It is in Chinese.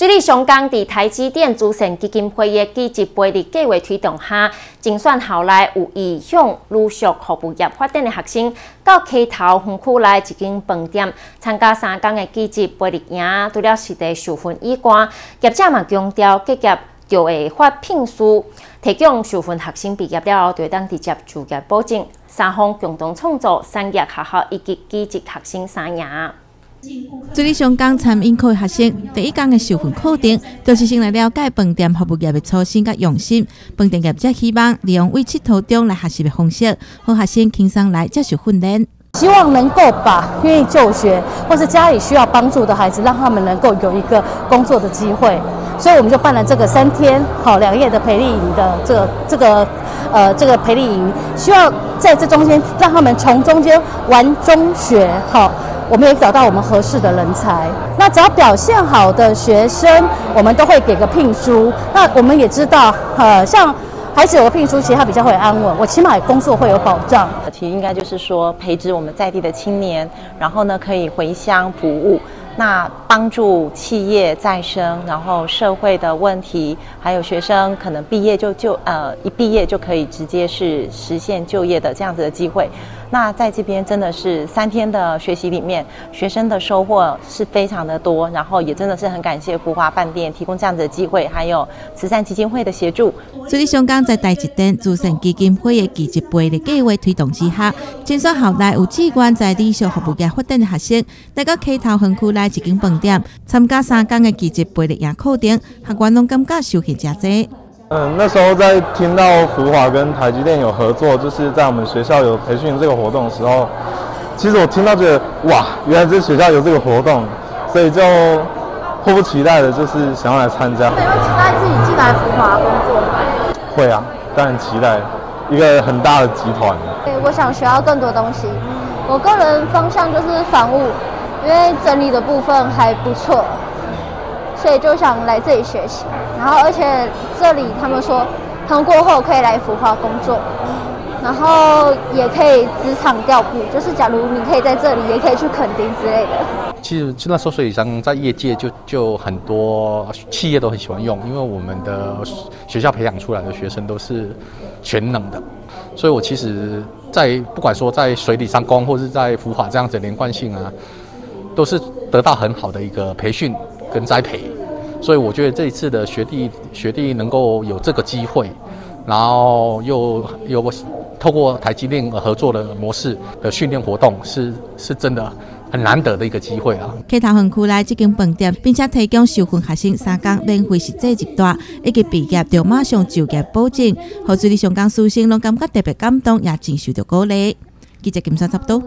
最近上港伫台积电组成基金会的积极培力计划推动下，精选后来有意向陆续服务业发展的学生，到溪头园区内一间饭店参加三天的积极培力营，除了实地受训以外，业者嘛强调结业就会发聘书，提供受训学生毕业了后，就当直接就业保证。三方共同创造产业学校以及积极学生生涯。这里香港餐饮科的学生第一天的授训课程，就是先来了解饭店服务业的初心甲用心。饭店业者希望利用为佚佗中来学习的方式，和学生轻松来接受训练。希望能够把愿意就学或是家里需要帮助的孩子，让他们能够有一个工作的机会。所以我们就办了这个三天好两夜的培力营的这个这个呃这个培力营，希望在这中间让他们从中间玩中学好。我们也找到我们合适的人才。那只要表现好的学生，我们都会给个聘书。那我们也知道，呃，像孩子有个聘书，其实他比较会安稳，我起码工作会有保障。其实应该就是说，培植我们在地的青年，然后呢可以回乡服务。那帮助企业再生，然后社会的问题，还有学生可能毕业就就呃一毕业就可以直接是实现就业的这样子的机会。那在这边真的是三天的学习里面，学生的收获是非常的多，然后也真的是很感谢福华饭店提供这样子的机会，还有慈善基金会的协助。这里香港在第一点慈善基金会的积极杯的计划推动之下，减少后来有机关在地小服务业发展的学生，来到溪头园区内一间饭店参加三天的积极杯的营课程，学员拢感觉收获真多。嗯，那时候在听到福华跟台积电有合作，就是在我们学校有培训这个活动的时候，其实我听到觉得哇，原来这学校有这个活动，所以就迫不及待的，就是想要来参加。你会期待自己进来福华工作吗？会啊，当然期待，一个很大的集团。对，我想学到更多东西。我个人方向就是房务，因为整理的部分还不错。所以就想来这里学习，然后而且这里他们说，通过后可以来浮华工作，然后也可以职场调步，就是假如你可以在这里，也可以去垦丁之类的。其实，那时候水商在业界就就很多企业都很喜欢用，因为我们的学校培养出来的学生都是全能的，所以我其实，在不管说在水里上工，或是在浮华这样子连贯性啊，都是得到很好的一个培训。跟栽培，所以我觉得这一次的学弟学弟能够有这个机会，然后又有透过台积电合作的模式的训练活动，是是真的很难得的一个机会啊！溪头园区内这间饭店，并且提供受训学生三工免费实际一段，以及毕业就马上就业保证，何助理上岗书生拢感觉特别感动，也真受到鼓励。记者金山插多。